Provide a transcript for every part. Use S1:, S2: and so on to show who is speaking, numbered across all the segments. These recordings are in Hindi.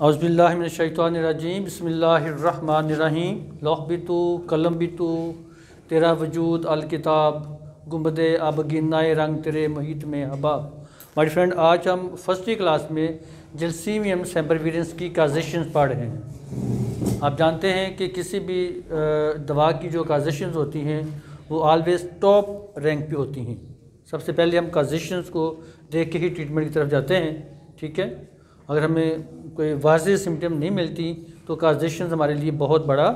S1: अज़बिल्लाशैतरजीम बसमीम लौहबितु कलम बितु तेरा वजूद अलकिताब गुंबद आबगिनाए रंग तेरे मुहित में हबाब माय फ्रेंड आज हम फ़र्स्ट क्लास में जलसीमियम सेम्परवीरेंस की काजेशन पढ़ रहे हैं आप जानते हैं कि किसी भी दवा की जो काजेशन होती हैं वो ऑलवेज टॉप रैंक पे होती हैं सबसे पहले हम काजेशन को देख के ही ट्रीटमेंट की तरफ़ जाते हैं ठीक है अगर हमें कोई वाज सिम्टम नहीं मिलती तो काजेशन हमारे लिए बहुत बड़ा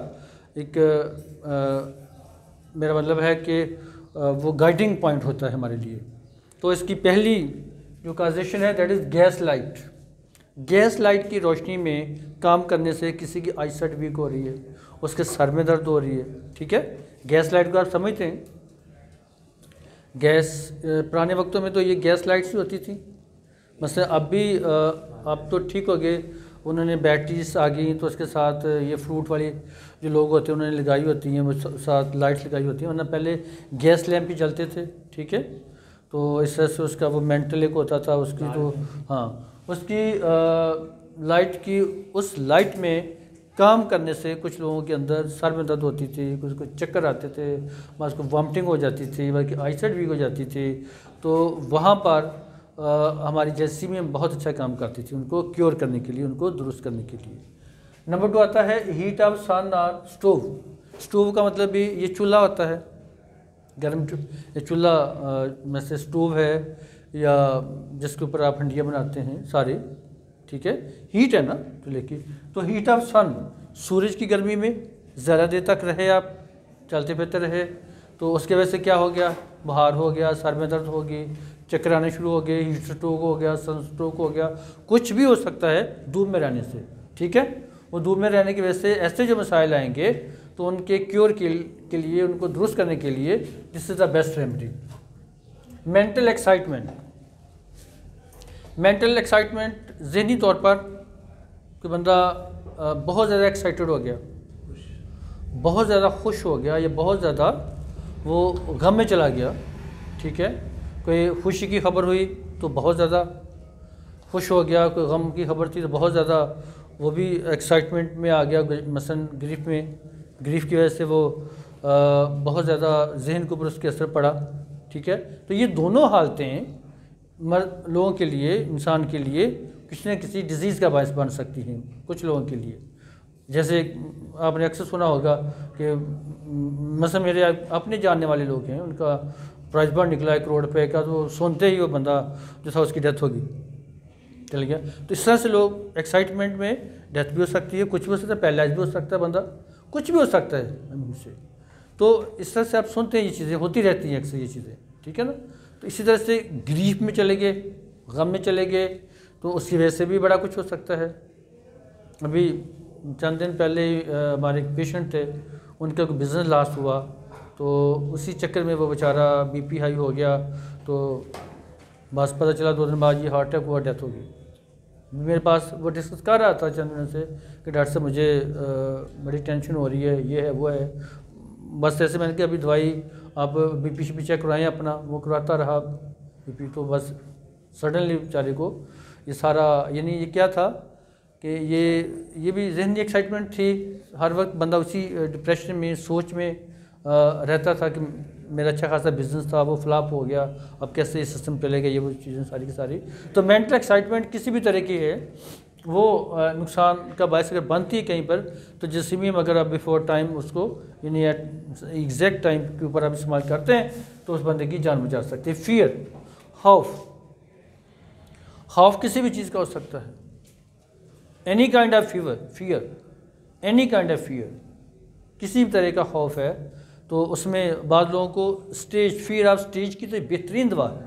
S1: एक आ, मेरा मतलब है कि आ, वो गाइडिंग पॉइंट होता है हमारे लिए। तो इसकी पहली जो काजेशन है that is gas light gas light की रोशनी में काम करने से किसी की आई सेट वीक हो रही है उसके सर में दर्द हो रही है ठीक है? गैस लाइट को आप समझते हैं। गैस पुराने वक्तों में तो ये गैस लाइट्स ही होती थी। मतलब अब भी अब तो ठीक हो गए। उन्होंने बैटरीज आ गई तो उसके साथ ये फ्रूट वाली जो लोग होते हैं उन्होंने लगाई होती हैं वो साथ लाइट्स लगाई होती हैं। वरना पहले गैस लैम्प ही जलते थे ठीक है? तो इस तरह से उसका वो मेंटल एक होता था उसकी तो हाँ उसकी आ, लाइट की उस लाइट में काम करने से कुछ लोगों के अंदर सर में दर्द होती थी कुछ को चक्कर आते थे उसको वॉमिटिंग हो जाती थी बल्कि आईसाइड वीक हो जाती थी। तो वहाँ पर हमारी जैसी में बहुत अच्छा काम करती थी उनको क्योर करने के लिए, उनको दुरुस्त करने के लिए। नंबर टू आता है हीट ऑफ़ सन और स्टोव स्टोव का मतलब भी ये चूल्हा होता है। गर्म ये चूल्हा में से स्टोव है या जिसके ऊपर आप हंडिया बनाते हैं सारे, ठीक है? हीट है ना चूल्हे की तो हीट ऑफ़ सन सूरज की गर्मी में ज़्यादा देर तक रहे आप, चलते फिरते रहे तो उसके वजह से क्या हो गया? बुहार हो गया, सर में दर्द होगी चक्कर आने शुरू हो गए हीट स्ट्रोक हो गया सन स्ट्रोक हो गया कुछ भी हो सकता है धूप में रहने से ठीक है? वो धूप में रहने की वजह से ऐसे जो मसाइल आएँगे तो उनके क्योर के, के लिए उनको दुरुस्त करने के लिए this is the best remedy mental excitement mental excitement जहनी तौर पर कि बंदा बहुत ज़्यादा एक्साइटेड हो गया बहुत ज़्यादा खुश हो गया या बहुत ज़्यादा वो गम में चला गया ठीक है? कोई खुशी की खबर हुई तो बहुत ज़्यादा खुश हो गया कोई गम की खबर थी तो बहुत ज़्यादा वो भी एक्साइटमेंट में आ गया मसन ग्रीफ में। ग्रीफ की वजह से वो आ, बहुत ज़्यादा जहन के ऊपर उसके असर पड़ा ठीक है? तो ये दोनों हालतें मर लोगों के लिए इंसान के लिए किसी न किसी डिज़ीज़ का बायस बन सकती हैं कुछ लोगों के लिए। जैसे आपने अक्सर सुना होगा कि मसल मेरे अपने जानने वाले लोग हैं उनका प्राइज बॉन्ड निकला एक करोड़ रुपए का तो सुनते ही वो बंदा जो था उसकी डेथ होगी। चल गया। तो इस तरह से लोग एक्साइटमेंट में डेथ भी हो सकती है, कुछ भी हो सकता है पैलाइज भी हो सकता है बंदा, कुछ भी हो सकता है से तो इस तरह से आप सुनते हैं ये चीज़ें, होती रहती हैं अक्सर ये चीज़ें, ठीक है ना? तो इसी तरह से ग्रीफ में चले गए, गम में चले गए तो उसकी वजह से भी बड़ा कुछ हो सकता है। अभी चंद दिन पहले हमारे एक पेशेंट थे, उनका बिज़नेस लॉस हुआ। तो उसी चक्कर में वो बेचारा बीपी हाई हो गया तो बस पता चला दो दिन बाद ये हार्ट अटैक हुआ डेथ हो गई। मेरे पास वो डिस्कस कर रहा था चंद से कि डॉक्टर साहब मुझे बड़ी टेंशन हो रही है, ये है, वो है। बस ऐसे मैंने कहा, अभी दवाई आप बी पी शी चेक करवाएँ अपना, वो करवाता रहा बीपी तो बस सडनली बेचारे को ये सारा, यानी ये क्या था कि ये ये भी जहनी एक्साइटमेंट थी, हर वक्त बंदा उसी डिप्रेशन में, सोच में रहता था कि मेरा अच्छा खासा बिज़नेस था, वो फ्लॉप हो गया। अब कैसे ये सिस्टम चलेगा ये वो चीज़ें सारी की सारी। तो मेंटल एक्साइटमेंट किसी भी तरह की है, वो नुकसान का बायस अगर बनती है कहीं पर तो जसीमियम अगर आप बिफोर टाइम उसको, यानी एग्जैक्ट टाइम के ऊपर आप इस्तेमाल करते हैं तो उस बंदे की जान बचा सकते हैं। फियर हाउफ हाउफ किसी भी चीज़ का हो सकता है। Any kind of fever fear any kind of fear किसी भी तरह का खौफ है तो उसमें बाद लोगों को स्टेज फियर ऑफ़ स्टेज की तो बेहतरीन दवा है।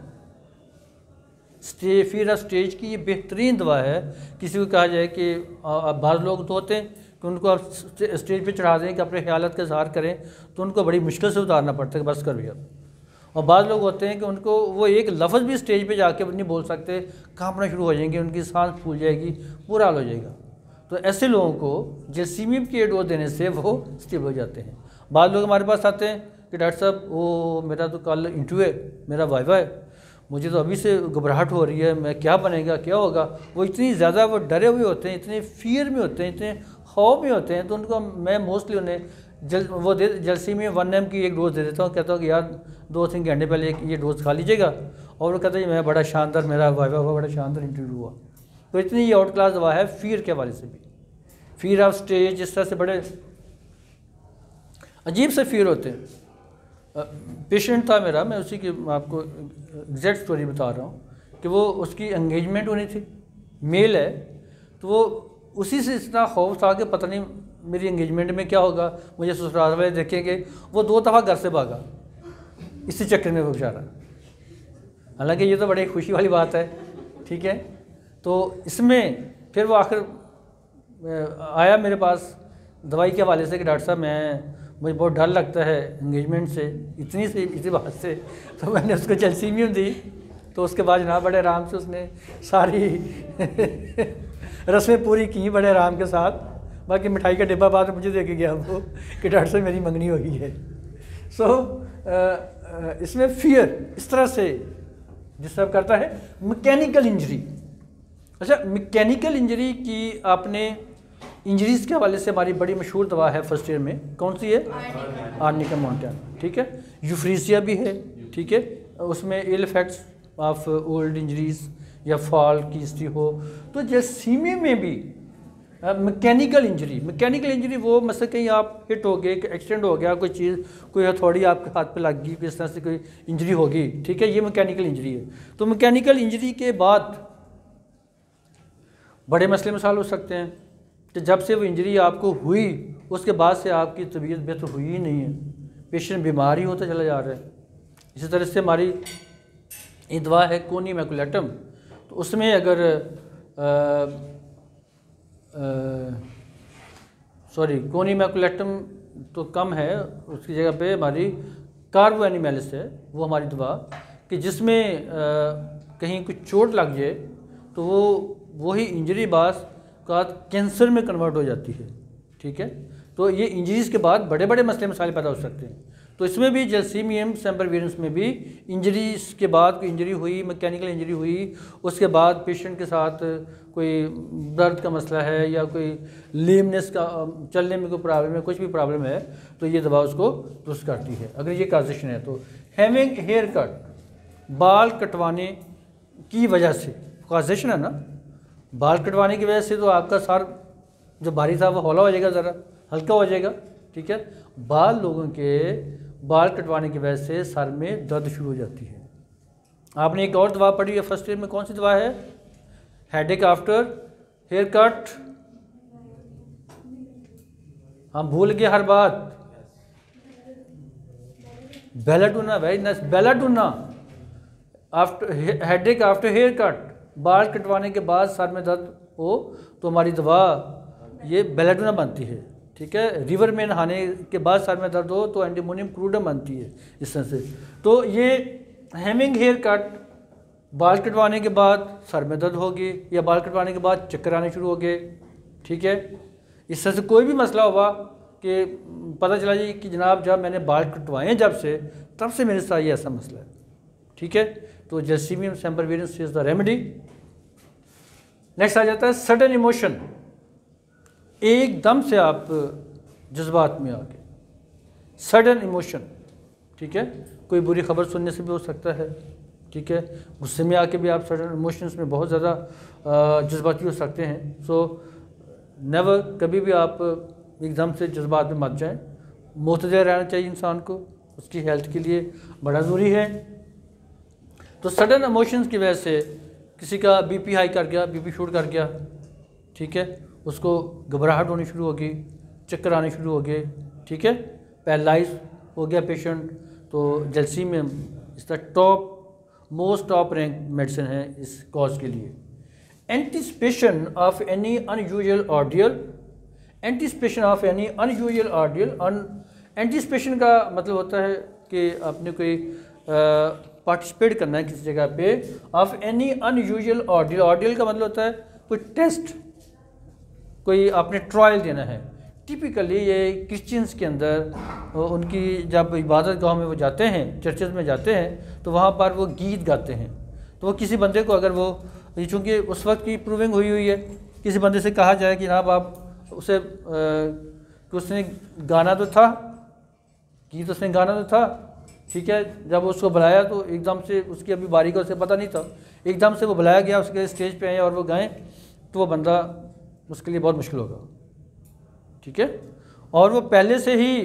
S1: स्टेज फियर ऑफ़ स्टेज की ये बेहतरीन दवा है। किसी को कहा जाए कि बाद लोग तो होते हैं कि उनको आप स्टेज पे चढ़ा दें कि अपने ख्याल का इजहार करें तो उनको बड़ी मुश्किल से उतारना पड़ता है बस कर भैया और बाद लोग होते हैं कि उनको वो एक लफ्ज़ भी स्टेज पे जाके नहीं बोल सकते, कांपना शुरू हो जाएँगे, उनकी सांस फूल जाएगी पूरा हाल हो जाएगा। तो ऐसे लोगों को जेसीमियम की डोज देने से वो स्टेबल हो जाते हैं। बाद लोग हमारे पास आते हैं कि डॉक्टर साहब, वो मेरा तो कल इंटरव्यू है, मेरा वाइवा है। मुझे तो अभी से घबराहट हो रही है, मैं क्या बनेगा, क्या होगा? वो इतनी ज़्यादा वो डरे हुए होते हैं, इतने फियर में होते हैं, इतने खौफ में होते हैं तो उनको मैं मोस्टली उन्हें जल, वो दे, जलसी में वन एम की एक डोज दे देता हूँ, कहता हूँ कि यार, दो तीन घंटे पहले एक ये डोज खा लीजिएगा। और वो कहता है मैं बड़ा शानदार, मेरा वाइवा हुआ, बड़ा शानदार इंटरव्यू हुआ। तो इतनी ये आउट क्लास दवा है फियर के हवाले से भी। फियर ऑफ़ स्टेज इस तरह से बड़े अजीब से फील होते हैं। पेशेंट था मेरा, मैं उसी की, आपको एग्जैक्ट स्टोरी बता रहा हूँ कि वो उसकी एंगेजमेंट होनी थी। मेल है तो वो उसी से इतना खौफ था कि पता नहीं मेरी एंगेजमेंट में क्या होगा, मुझे ससुराल वाले देखेंगे, वो दो दफ़ा घर से भागा। इसी चक्कर में वो बेचारा हालाँकि ये तो बड़ी खुशी वाली बात है, ठीक है? तो इसमें फिर वो आखिर आया मेरे पास, दवाई के हवाले से कि डॉक्टर साहब, मैं मुझे बहुत डर लगता है इंगेजमेंट से इतनी सी इसी बात से। तो मैंने उसको जलसीमियम दी तो उसके बाद जनाब बड़े आराम से उसने सारी रस्में पूरी की बड़े आराम के साथ। बाकी मिठाई का डिब्बा बाद मुझे दे के गया वो कि डॉक्टर से मेरी मंगनी हो गई है। सो so, इसमें फियर इस तरह से डिस्टर्ब करता है मैकेनिकल इंजरी अच्छा मैकेनिकल इंजरी की आपने इंजरीज के हवाले से हमारी बड़ी मशहूर दवा है फ़र्स्ट ईयर में। कौन सी है? आर्निका माउंटेन ठीक है? यूफ्रीसिया भी है। ठीक है? उसमें ill effects of old injuries या फॉल की हिस्ट्री हो। तो जैसीमे में भी मैकेनिकल इंजरी मैकेनिकल इंजरी वो मतलब कहीं आप हिट हो गए एक्सीडेंट हो गया कोई चीज़ कोई हथौड़ी आपके हाथ पे लग गई इस तरह से कोई इंजरी होगी। ठीक है? ये मैकेनिकल इंजरी है। तो मैकेनिकल इंजरी के बाद बड़े मसले मसाल हो सकते हैं। कि जब से वो इंजरी आपको हुई, उसके बाद से आपकी तबीयत बेहतर हुई ही नहीं है। पेशेंट बीमार ही होता चला जा रहा है। इसी तरह से हमारी ये दवा है कोनी मैकुलेटम। तो उसमें अगर सॉरी, कोनी मैकुलेटम तो कम है, उसकी जगह पे हमारी कार्बो एनिमेलिस है, वो हमारी दवा, कि जिसमें कहीं कुछ चोट लग जाए तो वो वही इंजरी बास का कैंसर में कन्वर्ट हो जाती है, ठीक है? तो ये इंजरीज़ के बाद बड़े बड़े मसले मसाले पैदा हो सकते हैं। तो इसमें भी जलसीमियम सेम्परवीरेंस में भी इंजरीज के बाद कोई इंजरी हुई मैकेनिकल इंजरी हुई, उसके बाद पेशेंट के साथ कोई दर्द का मसला है या कोई लेमनेस का, चलने में कोई प्रॉब्लम है, कुछ भी प्रॉब्लम है तो ये दवा उसको दुरुस्त करती है। अगर ये काजिशन है तो हैविंग हेयर कट बाल कटवाने की वजह से काजिशन है ना? बाल कटवाने की वजह से तो आपका सर जो भारी था वो हौला हो जाएगा ज़रा, हल्का हो जाएगा, ठीक है? बाल लोगों के बाल कटवाने की वजह से सर में दर्द शुरू हो जाती है। आपने एक और दवा पढ़ी है, फ़र्स्ट ईयर में कौन सी दवा है? हेडेक आफ्टर हेयर कट हम भूल गए हर बात। Belladonna very nice belladonna after headache after hair cut बाल कटवाने के बाद सर में दर्द हो तो हमारी दवा, ये बेलाडोना बनती है, ठीक है? रिवर में नहाने के बाद सर में दर्द हो तो एंटीमोनियम क्रूडम बनती है, इस तरह से। तो ये हेमिंग हेयर कट बाल कटवाने के बाद सर में दर्द होगी या बाल कटवाने के बाद चक्कर आने शुरू हो गए, ठीक है? इस तरह से कोई भी मसला हुआ कि पता चला जी कि जनाब, जब मैंने बाल कटवाए जब से, तब से मेरे साथ ये ऐसा मसला है, ठीक है? तो gelsemium sempervirens is the remedy next आ जाता है सडन इमोशन एकदम से आप जज्बात में आ गए सडन इमोशन ठीक है? कोई बुरी खबर सुनने से भी हो सकता है। ठीक है? गुस्से में आके भी आप सडन इमोशंस में बहुत ज़्यादा जज्बाती हो सकते हैं। सो नेवर कभी भी आप एकदम से जज्बात में मत जाएँ। मोतद रहना चाहिए इंसान को। उसकी हेल्थ के लिए बड़ा ज़रूरी है। तो सडन इमोशंस की वजह से किसी का बीपी हाई कर गया बीपी शूट कर गया, ठीक है? उसको घबराहट होनी शुरू होगी, चक्कर आने शुरू हो गए ठीक है? पैरालाइज हो गया पेशेंट तो जलसी में is the top most top rank medicine है इस कॉज के लिए। Anticipation of any unusual ordeal anticipation of any unusual ordeal on anticipation का मतलब होता है कि आपने कोई पार्टिसिपेट करना है किसी जगह पे of any unusual ordeal ordeal का मतलब होता है कोई टेस्ट कोई आपने ट्रायल देना है। टिपिकली ये क्रिश्चियंस के अंदर उनकी जब इबादत गाँव में वो जाते हैं चर्चेज में जाते हैं तो वहाँ पर वो गीत गाते हैं। तो वो किसी बंदे को अगर वो चूँकि उस वक्त की प्रूविंग हुई हुई है किसी बंदे से कहा जाए कि जनाब आप उसे आ, कि उसने गाना तो था गीत उसने गाना तो था ठीक है जब उसको बुलाया तो एकदम से उसकी अभी बारी का उसे पता नहीं था। एकदम से वो बुलाया गया उसके स्टेज पे आए और वो गए तो वो बंदा उसके लिए बहुत मुश्किल होगा। ठीक है? और वो पहले से ही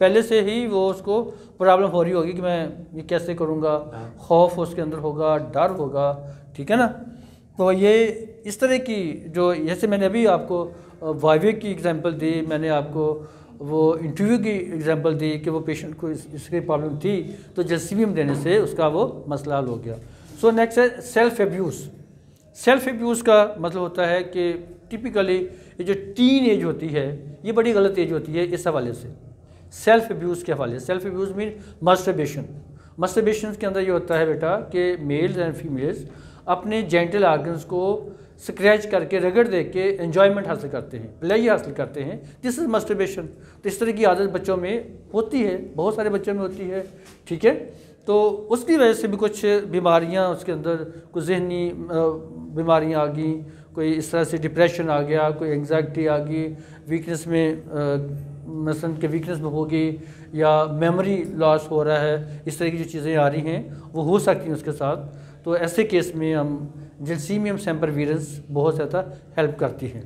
S1: पहले से ही वो उसको प्रॉब्लम हो रही होगी कि मैं ये कैसे करूँगा? खौफ उसके अंदर होगा डर होगा ठीक है ना? तो ये इस तरह की जो जैसे मैंने अभी आपको वाइवे की एग्ज़ाम्पल दी मैंने आपको वो इंटरव्यू की एग्जांपल दी कि वो पेशेंट को इस, इसकी प्रॉब्लम थी तो जलसीबियम देने से उसका वो मसला हल हो गया। सो नेक्स्ट है सेल्फ एब्यूज़ सेल्फ एब्यूज़ का मतलब होता है कि टिपिकली ये जो टीन एज होती है ये बड़ी गलत एज होती है इस हवाले से। सेल्फ एब्यूज़ के हवाले self abuse mean masturbation masturbation के अंदर ये होता है बेटा कि मेल्स एंड फीमेल्स अपने जेंटल आर्गन्स को स्क्रैच करके, रगड़ दे के इन्जॉयमेंट हासिल करते हैं प्लेजर हासिल करते हैं। दिस इज़ मस्टरबेशन तो इस तरह की आदत बच्चों में होती है, बहुत सारे बच्चों में होती है, ठीक है? तो उसकी वजह से भी कुछ बीमारियाँ, उसके अंदर कुछ जहनी बीमारियाँ आ गई, कोई इस तरह से डिप्रेशन आ गया, कोई एंगजाइटी आ गई वीकनेस में मसन के वीकनेस में होगी या मेमोरी लॉस हो रहा है, इस तरह की जो चीज़ें आ रही हैं, वो हो सकती हैं उसके साथ। तो ऐसे केस में हम जलसीमियम सेम्परवीरेंस बहुत ज़्यादा हेल्प करती हैं।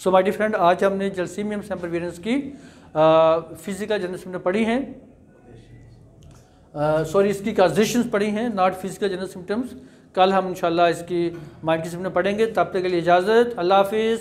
S1: सो माय डियर फ्रेंड आज हमने जलसीमियम सेम्परवीरेंस की फ़िज़िकल जनरल में पढ़ी हैं। सॉरी इसकी काजेशन पढ़ी हैं नॉट फ़िज़िकल जनरल सिम्टम्स कल हम, इंशाल्लाह, इसकी माइंड की में पढ़ेंगे। तब तक के लिए इजाज़त। अल्लाह हाफिज़।